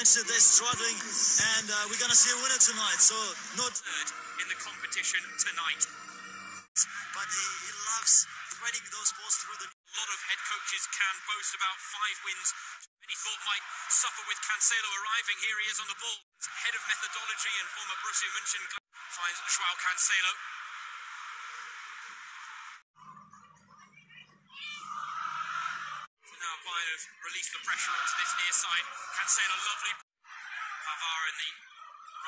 mentioned they're struggling, and uh, we're going to see a winner tonight. So not third in the competition tonight. but he, he loves threading those balls through the. A lot of head coaches can boast about five wins. Many thought might suffer with Cancelo arriving. Here he is on the ball. Head of methodology and former Borussia Mönchengladbach finds Joao Cancelo. So have released the pressure onto this near side. Cancelo lovely. Pavard in the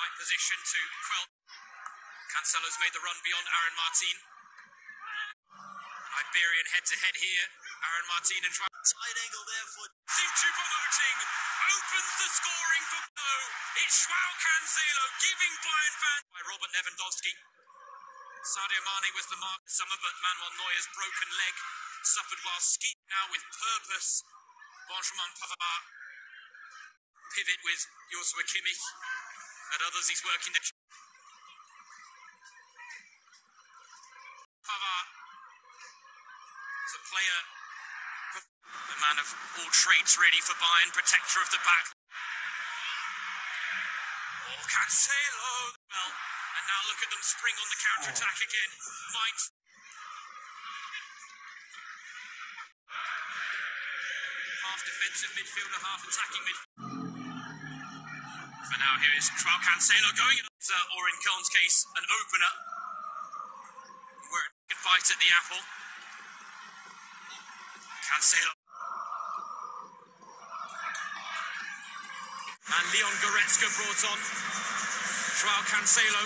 right position to quell. Cancelo's made the run beyond Aaron Martin. Iberian head to head here. Aaron Martin and try. Tight angle there for Choupo-Moting opens the scoring for no. It's Joao Cancelo giving Bayern fans by Robert Lewandowski. Sadio Mane was the mark summer, but Manuel Neuer's broken leg suffered while skiing now with purpose. Benjamin Pavard pivot with Joshua Kimmich. At others, he's working the. Pavard is a player a man of all traits, really, for Bayern, protector of the back. Oh, Cancelo! Well, and now look at them spring on the counter attack again. Might. Half defensive midfielder, half attacking midfielder. For now, here is Joao Cancelo going in, uh, or in Köln's case, an opener. Where it can bite at the apple. Cancelo. And Leon Goretzka brought on. Joao Cancelo.